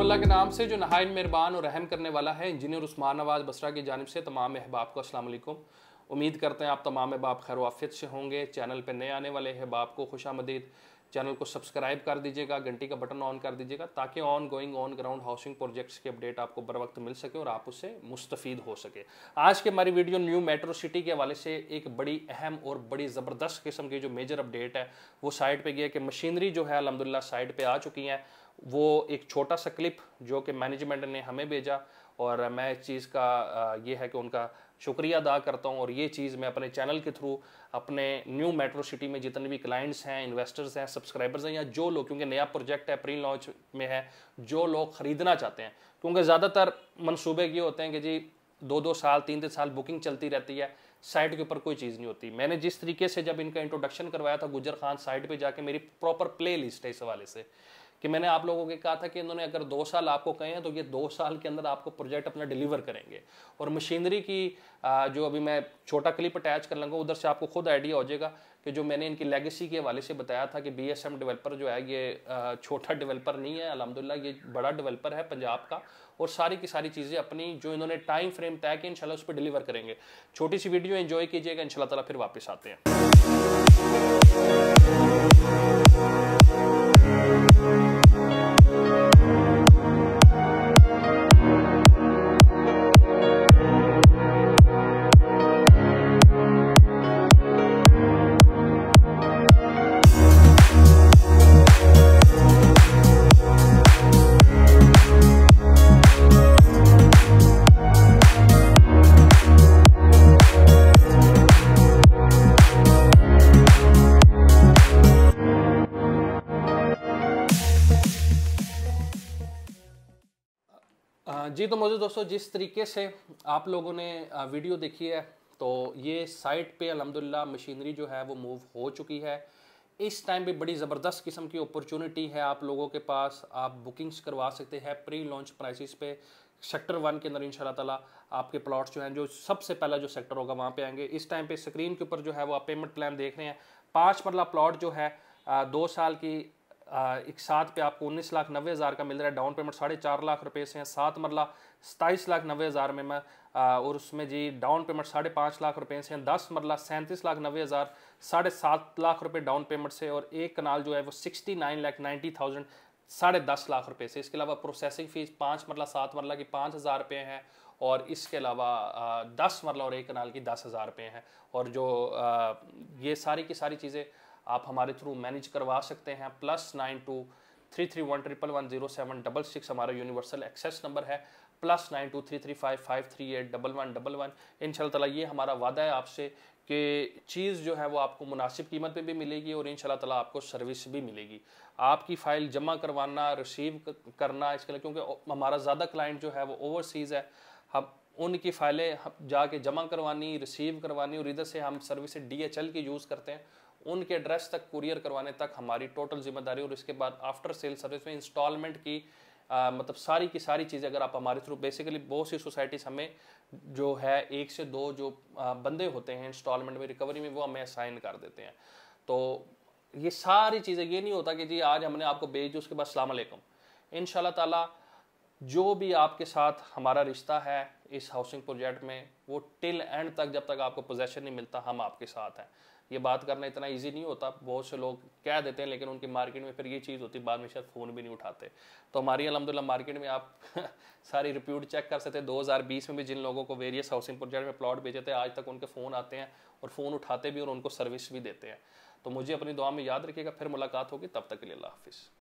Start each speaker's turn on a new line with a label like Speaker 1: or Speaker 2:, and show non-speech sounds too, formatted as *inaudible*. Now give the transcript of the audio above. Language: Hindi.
Speaker 1: के नाम से जो नहायन मेहरबान और रहम करने वाला है इंजीनियर उस्मान नवाज़ बसरा की जानब से तमाम अहबाब को वालेकुम। उम्मीद करते हैं आप तमाम अहबाब खैर वाफियत से होंगे। चैनल पर नए आने वाले अहबाब को खुश आमदीद। चैनल को सब्सक्राइब कर दीजिएगा, घंटी का बटन ऑन कर दीजिएगा, ताकि ongoing on ground housing projects की अपडेट आपको बर वक्त मिल सके और आप उससे मुस्तफ़ हो सके। आज की हमारी वीडियो न्यू मेट्रो सिटी के हवाले से एक बड़ी अहम और बड़ी ज़बरदस्त किस्म की जो मेजर अपडेट है, वो साइट पर गया कि मशीनरी जो है अलहमदिल्ला साइट पर आ चुकी हैं। वो एक छोटा सा क्लिप जो कि मैनेजमेंट ने हमें भेजा और मैं इस चीज़ का ये है कि उनका शुक्रिया अदा करता हूँ और ये चीज़ मैं अपने चैनल के थ्रू अपने न्यू मेट्रो सिटी में जितने भी क्लाइंट्स हैं इन्वेस्टर्स हैं सब्सक्राइबर्स हैं या जो लोग, क्योंकि नया प्रोजेक्ट है प्री लॉन्च में है, जो लोग ख़रीदना चाहते हैं, क्योंकि ज़्यादातर मनसूबे ये होते हैं कि जी दो दो साल तीन तीन साल बुकिंग चलती रहती है साइट के ऊपर कोई चीज़ नहीं होती। मैंने जिस तरीके से जब इनका इंट्रोडक्शन करवाया था गुजर खान साइट पे जाके मेरी प्रॉपर प्ले लिस्ट है इस हवाले से कि मैंने आप लोगों के कहा था कि इन्होंने अगर दो साल आपको कहे हैं तो ये दो साल के अंदर आपको प्रोजेक्ट अपना डिलीवर करेंगे। और मशीनरी की जो अभी मैं छोटा क्लिप अटैच कर लूँगा, उधर से आपको खुद आइडिया हो जाएगा कि जो मैंने इनकी लेगेसी के हवाले से बताया था कि बी एस एम डेवलपर जो है, ये छोटा डेवलपर नहीं है, अलहमदिल्ला, ये बड़ा डेवलपर है पंजाब का। और सारी की सारी चीज़ें अपनी, जो इन्होंने टाइम फ्रेम तय किया इनशाला उस पर डिलीवर करेंगे। छोटी सी वीडियो इन्जॉय कीजिएगा, इंशाल्लाह ताला फिर वापस आते हैं। जी तो मुझे दोस्तों, जिस तरीके से आप लोगों ने वीडियो देखी है तो ये साइट पे अलहमदिल्ला मशीनरी जो है वो मूव हो चुकी है। इस टाइम पे बड़ी ज़बरदस्त किस्म की अपॉर्चुनिटी है आप लोगों के पास। आप बुकिंग्स करवा सकते हैं प्री लॉन्च प्राइसेस पे, सेक्टर वन के अंदर इंशाल्लाह ताला आपके प्लॉट्स जो हैं, जो सबसे पहला जो सेक्टर होगा वहाँ पे आएँगे। इस टाइम पे स्क्रीन के ऊपर जो है वो आप पेमेंट प्लान देख रहे हैं। पाँच मरला प्लॉट जो है दो साल की एक सात पे आपको उन्नीस लाख नब्बे हज़ार का मिल रहा है। डाउन पेमेंट साढ़े चार लाख रुपए से हैं, सात मरला, सताईस लाख नब्बे हज़ार में मैं और उसमें जी डाउन पेमेंट साढ़े पाँच लाख रुपए से हैं, दस मरला, सैंतीस लाख नब्बे हज़ार, साढ़े सात लाख रुपए डाउन पेमेंट से और एक कनाल जो है वो sixty nine lakh ninety thousand, साढ़े दस लाख रुपए से इसके अलावा प्रोसेसिंग फ़ीस पाँच मरला, सात मरला की पाँच हज़ार रुपये हैं, और इसके अलावा दस मरला और एक कनाल की दस हज़ार रुपये हैं। और जो ये सारी की सारी चीज़ें आप हमारे थ्रू मैनेज करवा सकते हैं। Plus nine two three three one triple one zero seven double six हमारा यूनिवर्सल एक्सेस नंबर है। Plus nine two three three five five three eight double one double one. इन ताला ये हमारा वादा है आपसे कि चीज़ जो है वो आपको मुनासिब कीमत पे भी मिलेगी और इन ताला आपको सर्विस भी मिलेगी। आपकी फ़ाइल जमा करवाना, रिसीव करना इसके लिए, क्योंकि हमारा ज़्यादा क्लाइंट जो है वो ओवरसीज़ है। हम उनकी फ़ाइलें जाके जमा करवानी, रिसीव करवानी और इधर से हम सर्विस डी एच एल की यूज़ करते हैं। उनके एड्रेस तक कुरियर करवाने तक हमारी टोटल ज़िम्मेदारी और इसके बाद आफ्टर सेल सर्विस में इंस्टॉलमेंट की आ, मतलब सारी की सारी चीज़ें अगर आप हमारे थ्रू बेसिकली बहुत सी सोसाइटीज़ हमें जो है एक से दो जो आ, बंदे होते हैं इंस्टॉलमेंट में रिकवरी में वो हमें असाइन कर देते हैं। तो ये सारी चीज़ें ये नहीं होता कि जी आज हमने आपको भेज दी उसके बाद सलामकुम इन ताला जो भी आपके साथ हमारा रिश्ता है इस हाउसिंग प्रोजेक्ट में, वो टिल एंड तक जब तक आपको पोजेशन नहीं मिलता, हम आपके साथ हैं। ये बात करना इतना इजी नहीं होता, बहुत से लोग कह देते हैं, लेकिन उनकी मार्केट में फिर ये चीज़ होती, बाद में शायद फ़ोन भी नहीं उठाते। तो हमारी अलहमदिल्ला मार्केट में आप *laughs* सारी रिप्यूट चेक कर सकते हैं। 2020 में भी जिन लोगों को वेरियस हाउसिंग प्रोजेक्ट में प्लॉट भेजे थे, आज तक उनके फ़ोन आते हैं और फ़ोन उठाते भी और उनको सर्विस भी देते हैं। तो मुझे अपनी दुआ में याद रखिएगा, फिर मुलाकात होगी, तब तक के लिए अल्लाह हाफिज़।